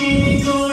Amigo.